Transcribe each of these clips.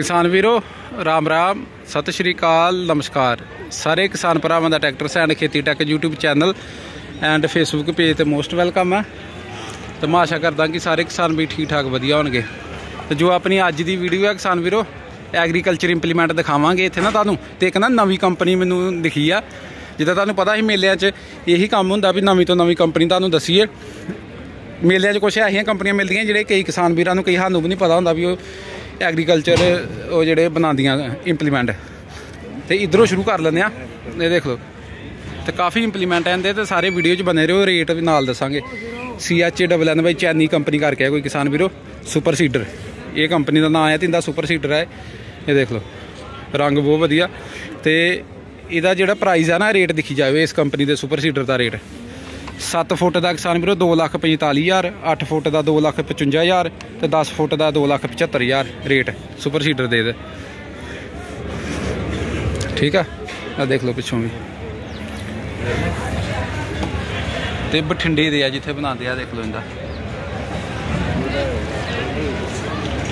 ਕਿਸਾਨ ਵੀਰੋ, ਰਾਮ ਰਾਮ, ਸਤਿ ਸ਼੍ਰੀ ਅਕਾਲ, ਨਮਸਕਾਰ। ਸਾਰੇ ਕਿਸਾਨ ਭਰਾਵਾਂ ਦਾ ਟਰੈਕਟਰ ਸੈਂਡ ਖੇਤੀ tech YouTube channel and Facebook page ਤੇ ਮੋਸਟ ਵੈਲਕਮ ਹੈ ਤੇ ਮੈਂ ਆਸ਼ਾ ਕਰਦਾ ਕਿ ਸਾਰੇ ਕਿਸਾਨ ਵੀ ਠੀਕ ਠਾਕ ਵਧੀਆ ਹੋਣਗੇ। ਤੇ ਜੋ ਆਪਣੀ ਅੱਜ ਦੀ ਵੀਡੀਓ ਹੈ ਕਿਸਾਨ ਵੀਰੋ ਐਗਰੀਕਲਚਰ ਇੰਪਲੀਮੈਂਟ ਦਿਖਾਵਾਂਗੇ ਇੱਥੇ ਨਾ ਤੁਹਾਨੂੰ। ਤੇ ਇੱਕ ਨਾ ਨਵੀਂ ਕੰਪਨੀ ਮੈਨੂੰ ਦਿਖੀ ਆ। ਜਿੱਦਾਂ ਤੁਹਾਨੂੰ ਪਤਾ ਸੀ ਮੇਲਿਆਂ 'ਚ ਇਹੀ ਕੰਮ ਹੁੰਦਾ ਵੀ ਨਵੀਂ ਤੋਂ ਨਵੀਂ ਕੰਪਨੀ ਤੁਹਾਨੂੰ ਦਸੀਏ। ਮੇਲਿਆਂ 'ਚ ਕੁਛ ਐਸੀਆਂ ਕੰਪਨੀਆਂ ਮਿਲਦੀਆਂ ਜਿਹੜੇ ਕਈ ਕਿਸਾਨ ਵੀਰਾਂ ਨੂੰ ਕਈ ਸਾਨੂੰ ਵੀ ਨਹੀਂ ਪਤਾ ਹੁੰਦਾ ਵੀ ਉਹ ਐਗਰੀਕਲਚਰ ਉਹ ਜਿਹੜੇ ਬਣਾਉਂਦੀਆਂ ਇੰਪਲੀਮੈਂਟ ਤੇ ਇਧਰੋਂ ਸ਼ੁਰੂ ਕਰ ਲੈਂਦੇ ਆ। ਇਹ ਦੇਖ ਲਓ। ਤੇ ਕਾਫੀ ਇੰਪਲੀਮੈਂਟ ਆਂਦੇ ਤੇ, ਸਾਰੇ ਵੀਡੀਓ 'ਚ ਬਨੇ ਰਹੋ ਰੇਟ ਵੀ ਨਾਲ ਦੱਸਾਂਗੇ। ਸੀ ਐਚ ਡਬਲ ਐਨ ਬਾਈ ਚੈਨੀ ਕੰਪਨੀ ਕਰਕੇ ਕੋਈ ਕਿਸਾਨ ਵੀਰੋ ਸੁਪਰ ਸੀਡਰ ਇਹ ਕੰਪਨੀ ਦਾ ਨਾਮ ਹੈ ਤਿੰਦਾ ਸੁਪਰ ਸੀਡਰ ਹੈ ਇਹ। ਦੇਖ ਲਓ। ਰੰਗ ਬਹੁਤ ਵਧੀਆ। ਤੇ ਇਹਦਾ ਜਿਹੜਾ ਪ੍ਰਾਈਸ ਆ ਨਾ ਰੇਟ ਦਿਖੀ ਜਾਵੇ, ਇਸ ਕੰਪਨੀ ਦੇ ਸੁਪਰ ਸੀਡਰ ਦਾ ਰੇਟ 7 ਫੁੱਟ ਦਾ ਕਿਸਾਨ ਵੀਰੋ 245000 8 ਫੁੱਟ ਦਾ 255000 ਤੇ 10 ਫੁੱਟ ਦਾ 275000 ਰੇਟ ਸੁਪਰ ਸੀਡਰ ਦੇ ਦੇ। ਠੀਕ ਆ? ਆ ਦੇਖ ਲਓ ਪਿੱਛੋਂ ਵੀ। ਤੇ ਬਠਿੰਡੇ ਦੇ ਆ ਜਿੱਥੇ ਬਣਾਉਂਦੇ ਆ, ਦੇਖ ਲਓ ਇਹਦਾ।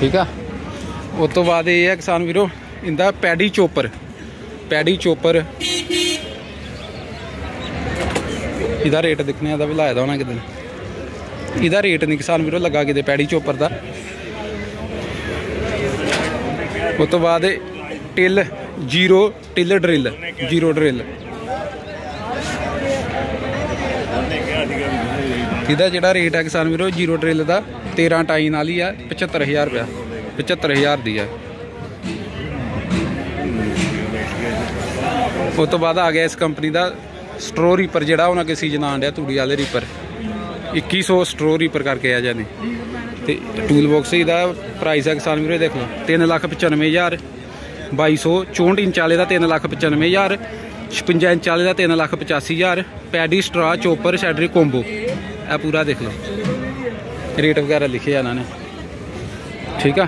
ਠੀਕ ਆ? ਉਸ ਤੋਂ ਬਾਅਦ ਇਹ ਆ ਕਿਸਾਨ ਵੀਰੋ, ਇਹਦਾ ਪੈਡੀ ਚੋਪਰ। ਪੈਡੀ ਚੋਪਰ ਇਹਦਾ ਰੇਟ ਦੇਖਣੇ ਇਹਦਾ ਵੀ ਲਾਇਆ ਦਾ ਹੋਣਾ ਕਿਤੇ ਇਹਦਾ ਰੇਟ ਨਹੀਂ ਕਿਸਾਨ ਵੀਰੋ ਲੱਗਾ ਕਿਤੇ ਪੈੜੀ ਚੋਪਰ ਦਾ। ਉਸ ਤੋਂ ਬਾਅਦ till zero till drill, zero drill. ਇਹਦਾ ਜਿਹੜਾ ਰੇਟ ਹੈ ਕਿਸਾਨ ਵੀਰੋ, ਜ਼ੀਰੋ ਡਰਿਲ ਦਾ 13 ਟਾਈ ਨਾਲ ਹੀ ਆ 75000 ਰੁਪਇਆ 75000 ਦੀ ਆ। ਉਸ ਤੋਂ ਬਾਅਦ ਆ ਗਿਆ ਇਸ ਕੰਪਨੀ ਦਾ ਸਟਰੋ ਰੀਪਰ ਜਿਹੜਾ ਉਹਨਾਂ ਕੇ ਸੀਜ਼ਨ ਆਣ ਡਿਆ ਤੂੜੀ ਵਾਲੇ ਰੀਪਰ। 2100 ਸਟਰੋ ਰੀਪਰ ਕਰਕੇ ਆ ਜਾਂਦੇ। ਤੇ ਟੂਲ ਬਾਕਸ ਇਹਦਾ ਪ੍ਰਾਈਸ ਹੈ ਕਿਸਾਨ ਵੀਰੋ ਦੇਖ ਲਓ 395000 2200 64 ਇੰਚ ਵਾਲੇ ਦਾ 395000 56 ਇੰਚ ਵਾਲੇ ਦਾ 385000 paddy straw, chopper, shredder combo ਇਹ ਪੂਰਾ ਦੇਖ ਲਓ। ਰੇਟ ਵਗੈਰਾ ਲਿਖੇ ਆ ਇਹਨਾਂ ਨੇ। ਠੀਕ ਆ?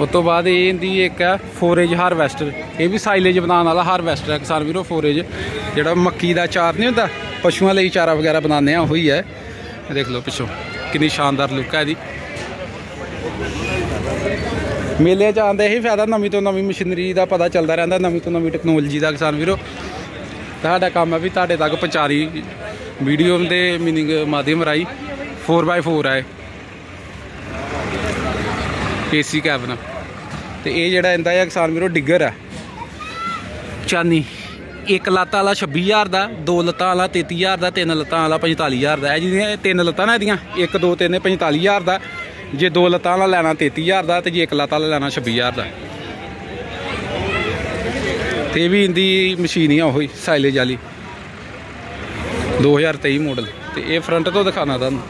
ਉਸ ਤੋਂ ਬਾਅਦ ਇਹ ਇਹਦੀ ਇੱਕ ਹੈ ਫੋਰੇਜ ਹਾਰਵੈਸਟਰ ਇਹ ਵੀ ਸਾਈਲੇਜ ਬਣਾਉਣ ਵਾਲਾ ਹਾਰਵੈਸਟਰ ਹੈ ਕਿਸਾਨ ਵੀਰੋ ਫੋਰੇਜ ਜਿਹੜਾ ਮੱਕੀ ਦਾ ਚਾਰ ਨਹੀਂ ਹੁੰਦਾ, ਪਸ਼ੂਆਂ ਲਈ ਚਾਰਾ ਵਗੈਰਾ ਬਣਾਉਂਦੇ ਆ ਉਹੀ ਹੈ। ਦੇਖ ਲਓ ਪਿੱਛੋਂ, ਕਿੰਨੀ ਸ਼ਾਨਦਾਰ ਲੁੱਕ ਹੈ ਇਹਦੀ। ਮੇਲੇ 'ਚ ਆਉਂਦੇ ਹੀ ਫਾਇਦਾ, ਨਵੀਂ ਤੋਂ ਨਵੀਂ ਮਸ਼ੀਨਰੀ ਦਾ ਪਤਾ ਚੱਲਦਾ ਰਹਿੰਦਾ, ਨਵੀਂ ਤੋਂ ਨਵੀਂ ਟੈਕਨੋਲੋਜੀ ਦਾ ਕਿਸਾਨ ਵੀਰੋ। ਤੁਹਾਡਾ ਕੰਮ ਹੈ ਵੀ ਤੁਹਾਡੇ ਤੱਕ ਪਹੁੰਚਾਰੀ ਵੀਡੀਓ ਦੇ ਮੀਨਿੰਗ ਮਾਧਿਅਮ ਰਾਈ 4x4 ਹੈ ਏਸੀ ਕੈਬਨ ਤੇ ਇਹ ਜਿਹੜਾ ਇਹਦਾ ਹੈ ਕਿਸਾਨ ਵੀਰੋ, ਡਿੱਗਰ ਹੈ ਚਾਨੀ। ਇੱਕ ਲੱਤ ਵਾਲਾ 26000 ਦਾ, ਦੋ ਲੱਤਾਂ ਵਾਲਾ 33000 ਦਾ, ਤਿੰਨ ਲੱਤਾਂ ਵਾਲਾ 45000 ਦਾ। ਇਹ ਜਿਹੜੀਆਂ ਤਿੰਨ ਲੱਤਾਂ ਨਾ ਇਹਦੀਆਂ 1 2 3 45000 ਦਾ। ਜੇ ਦੋ ਲੱਤਾਂ ਵਾਲਾ ਲੈਣਾ 33000 ਦਾ, ਤੇ ਜੇ ਇੱਕ ਲੱਤ ਵਾਲਾ ਲੈਣਾ 26000 ਦਾ। ਤੇ ਵੀ ਇੰਦੀ ਮਸ਼ੀਨ ਹੀ ਆ ਉਹੀ, ਸਾਈਲੇਜ ਵਾਲੀ। 2023 ਮਾਡਲ। ਤੇ ਇਹ ਫਰੰਟ ਤੋਂ ਦਿਖਾਣਾ ਤੁਹਾਨੂੰ।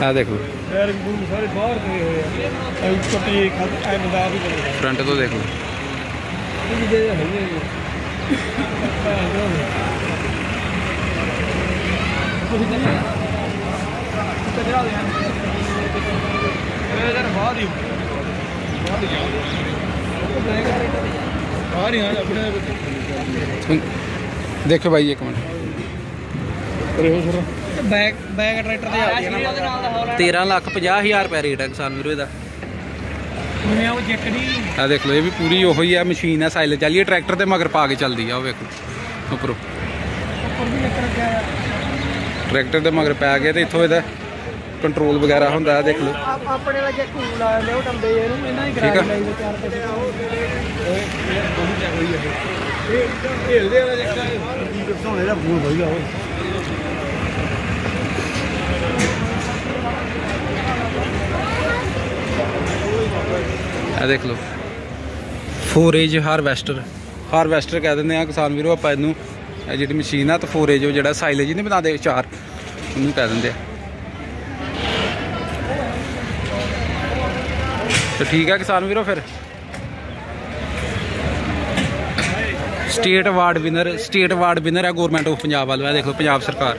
ਆ ਦੇਖੋ। ਟਾਇਰ ਬੂਮ ਸਾਰੇ ਬਾਹਰ ਗਏ ਹੋਏ ਆ ਐ ਕੱਟੀ ਖਤ ਐ ਬੰਦਾ ਵੀ ਬਣੇ ਫਰੰਟ ਤੋਂ ਦੇਖ। ਲਓ ਇਹ ਜੇ ਹੈਗੇ ਨੇ ਬਾਹਰ ਹੀ ਆ ਬੈਕ ਬੈਕ ਟਰੈਕਟਰ ਤੇ ਆ ਗਿਆ ਨਾ। 13 ਲੱਖ 50 ਹਜ਼ਾਰ ਰੁਪਏ ਰੇਟ ਹੈ ਕਿਸਾਨ ਵੀਰੋ ਇਹਦਾ। ਮੈਂ ਉਹ ਜੱਕੜੀ ਆ ਦੇਖ ਲਓ ਇਹ ਵੀ ਪੂਰੀ ਉਹੀ ਆ ਮਸ਼ੀਨ ਆ ਸਾਈਲ ਚੱਲੀ ਟਰੈਕਟਰ ਤੇ ਮਗਰ ਪਾ ਕੇ ਚੱਲਦੀ ਆ ਉਹ ਵੇਖੋ। ਉੱਪਰੋਂ। ਉੱਪਰ ਵੀ ਲੱਕੜ ਗਿਆ ਆ ਟਰੈਕਟਰ ਦੇ ਮਗਰ ਪੈ ਕੇ ਤੇ ਇੱਥੋਂ ਇਹਦਾ ਕੰਟਰੋਲ ਵਗੈਰਾ ਹੁੰਦਾ ਆ ਦੇਖ ਲਓ। ਆਪ- ਆਪਣੇ ਵਾਲੇ ਟੂਲ ਆ ਲੈ ਉਹ ਟੰਦੇ ਇਹਨੂੰ ਇਹਨਾਂ ਹੀ ਆ। ਲਈ ਦੇ ਚਾਰ ਪੈਸੇ ਇਹ ਢੇਲਦੇ ਵਾਲਾ ਜੱਕਾ ਕੀ ਸੋਹਣੇ ਦਾ ਫੋਨ ਵਧੀਆ ਉਹ ਆ ਦੇਖ ਲਓ। ਫੋਰੇਜ ਹਾਰਵੈਸਟਰ ਹਾਰਵੈਸਟਰ ਕਹਿ ਦਿੰਦੇ ਆ ਕਿਸਾਨ ਵੀਰੋ ਆਪਾਂ ਇਹਨੂੰ ਇਹ ਜਿਹੜੀ ਮਸ਼ੀਨ ਆ ਤਾਂ ਫੋਰੇਜ ਉਹ ਜਿਹੜਾ ਸਾਈਲੇਜ ਨਹੀਂ ਬਣਾਉਂਦੇ ਚਾਰ ਉਹਨੂੰ ਕਹਿ ਦਿੰਦੇ ਆ। ਤੇ ਠੀਕ ਹੈ ਕਿਸਾਨ ਵੀਰੋ ਫਿਰ? State award winner state award winner ਹੈ ਗਵਰਨਮੈਂਟ ਆਫ ਪੰਜਾਬ ਵੱਲੋਂ। ਦੇਖੋ, ਪੰਜਾਬ ਸਰਕਾਰ।